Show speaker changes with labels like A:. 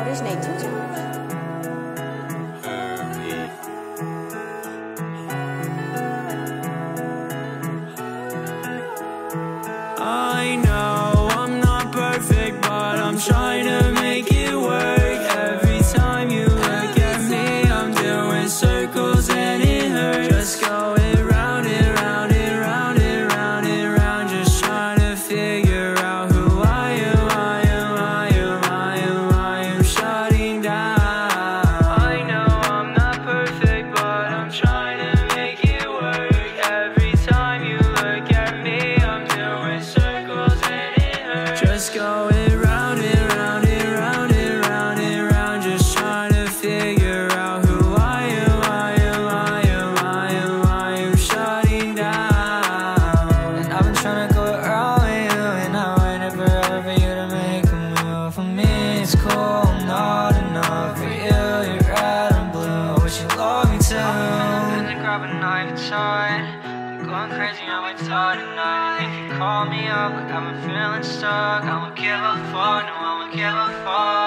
A: originating and
B: grab a knife outside. I'm going crazy on my tie tonight. If you call me up, I've been feeling stuck, I won't give a fuck, no, I won't give a fuck.